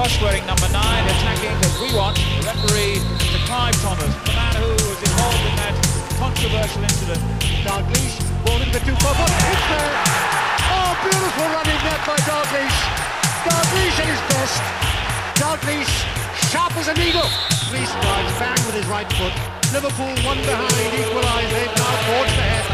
Rush wearing number nine, attacking as we want. The referee, to Clive Thomas, the man who was involved in that controversial incident. Dalglish, ball in the two foot, it's there! Oh, beautiful running net by Dalglish. Dalglish at his best. Dalglish, sharp as an eagle. Reece dives bang with his right foot. Liverpool one behind, Equalise. They've now forged ahead.